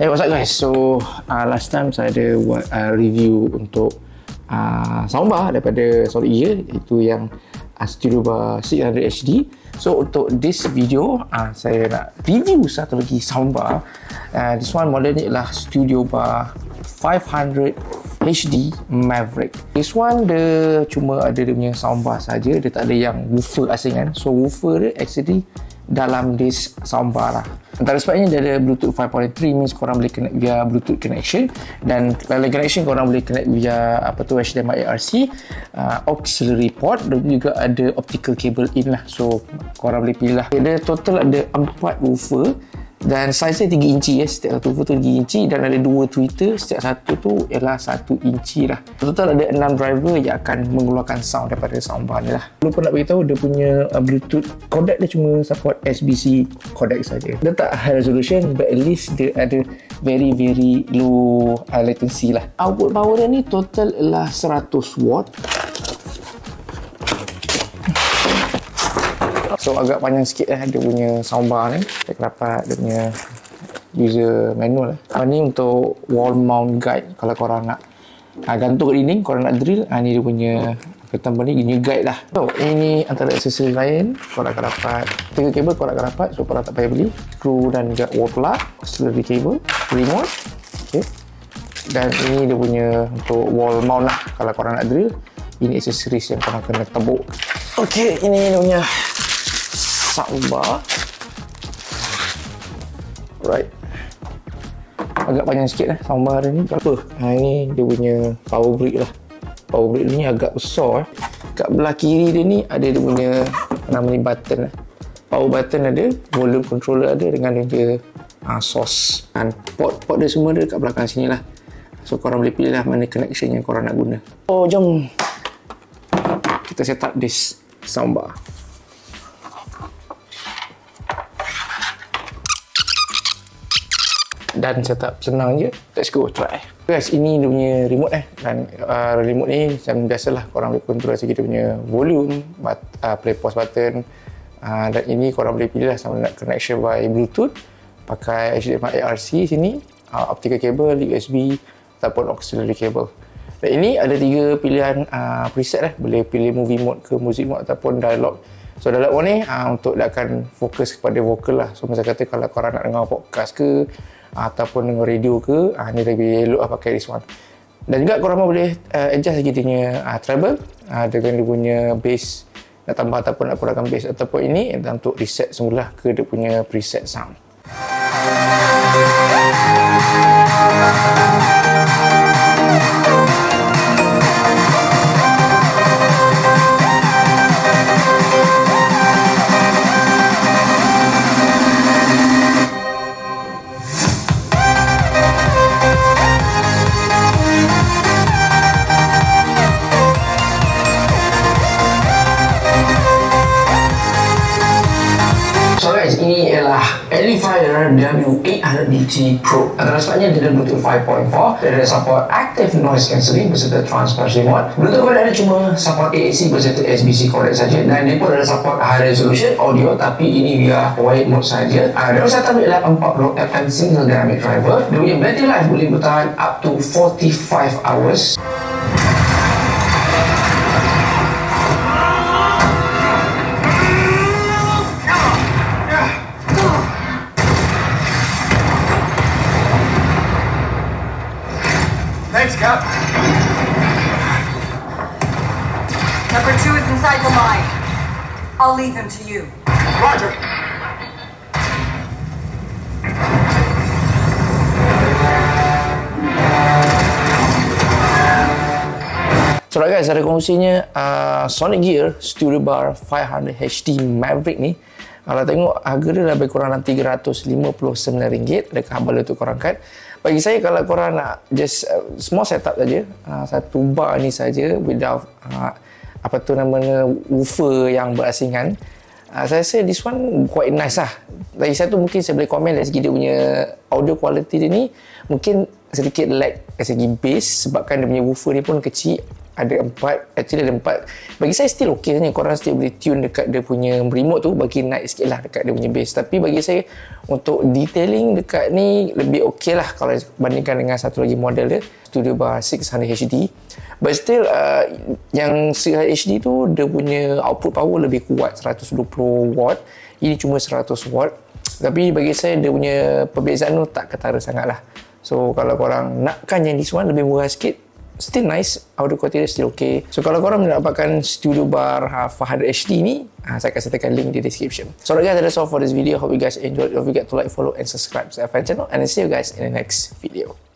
Hey, what's up guys? So, uh, last time saya ada buat uh, review untuk uh, soundbar daripada Solid Gear itu yang uh, Studio Bar 600 HD. So, untuk this video, uh, saya nak review satu lagi soundbar. Uh, this one model ni adalah Studio Bar 500 HD Maverick. This one dia cuma ada dia punya soundbar saja, dia tak ada yang woofer asingan. So woofer dia actually dalam this soundbar lah. Antara sebabnya dia ada Bluetooth 5.3 means korang boleh connect via Bluetooth connection dan kalau connection korang boleh connect via apa tu HDMI ARC uh, auxiliary port dan juga ada optical cable in lah so korang boleh pilih lah. Dia total ada 4 woofer dan saiz dia 3 inci ya. Setiap satu tu 3 inci. Dan ada dua tweeter setiap satu tu ialah 1 inci lah. Total ada 6 driver yang akan mengeluarkan sound daripada soundbar ni lah. Lupa nak beritahu dia punya uh, bluetooth codec dia cuma support SBC codec saja. Dia tak high resolution but at least dia ada very very low uh, latency lah. Output power dia ni total ialah 100 watt So agak panjang sikit lah dia punya soundbar ni. Saya dapat dia punya user manual lah. Ah, ni untuk wall mount guide kalau korang nak ha, gantung kat dinding, korang nak drill, ha, ni dia punya ketambar ni punya guide lah. So ini antara aksesori lain korang akan dapat tiga kabel korang akan dapat so korang tak payah beli screw dan juga wall plug, auxiliary cable, remote. Okay. Dan ini dia punya untuk wall mount lah kalau korang nak drill. Ini aksesoris yang korang kena tebuk. Okay, ini dia punya soundbar right agak panjang sikit lah soundbar ni. Apa ha, ini dia punya power brick lah. Power brick ni agak besar eh. kat belah kiri dia ni ada dia punya nama ni button lah. Power button ada volume controller ada dengan dia ha, source dan port. Port dia semua ada kat belakang sini lah. So korang boleh pilih lah mana connection yang korang nak guna. Oh jom. Kita set up this soundbar dan setup senang je. Let's go try. Guys ini dia punya remote eh. Dan uh, remote ni macam biasalah korang boleh control segi dia punya volume but, uh, play pause button. Uh, dan ini korang boleh pilih lah sama nak connection by bluetooth pakai HDMI ARC sini uh, optical cable USB ataupun auxiliary cable. Dan ini ada tiga pilihan uh, preset eh. Boleh pilih movie mode ke music mode ataupun dialog. So dalam ni uh, untuk dia akan fokus kepada vokal lah. So macam kata kalau korang nak dengar podcast ke ataupun dengan radio ke uh, ni lebih elok lah pakai this one. Dan juga korang boleh uh, adjust lagi dia punya uh, treble. Uh, dengan dia punya bass nak tambah ataupun nak kurangkan bass ataupun ini untuk reset semula ke dia punya preset sound Amplifier W800DT Pro. Antara sebabnya dia ada Bluetooth 5.4 Dia ada support Active Noise Cancelling Berserta Transparency Mode Bluetooth codec ada cuma support AAC berserta SBC codec saja. Dan dia pun ada support High Resolution Audio Tapi ini via Wide Mode saja. Dan saya tahu ialah 40 FM Single Dynamic Driver. Dia punya battery life boleh bertahan Up to 45 hours Cap. Number two is inside the mine. I'll leave him to you. Roger. So right guys, ada kongsinya uh, Sonic Gear Studio Bar 500 HD Maverick ni Kalau tengok harga dia lebih kurang RM359 Ada khabar tu korang kan. Bagi saya kalau korang nak just uh, small setup saja uh, satu bar ni saja without uh, apa tu namanya woofer yang berasingan uh, saya rasa this one quite nice lah. Bagi saya tu mungkin saya boleh komen dari segi dia punya audio quality dia ni mungkin sedikit lag dari segi bass sebabkan dia punya woofer ni pun kecil ada empat actually ada empat. Bagi saya still okay sebenarnya. Korang still boleh tune dekat dia punya remote tu bagi naik sikit lah dekat dia punya bass tapi bagi saya untuk detailing dekat ni lebih okay lah kalau bandingkan dengan satu lagi model dia Studio Bar 600 HD but still uh, yang 600 HD tu dia punya output power lebih kuat 120 watt. Ini cuma 100 watt. Tapi bagi saya dia punya perbezaan tu tak ketara sangat lah. So kalau korang nakkan yang this one lebih murah sikit still nice. Audio quality still okay. So kalau korang nak dapatkan studio bar uh, 400 HD ni uh, saya akan sertakan link di description. So guys that's all for this video. Hope you guys enjoyed. Don't forget to like follow and subscribe to our channel. And I'll see you guys in the next video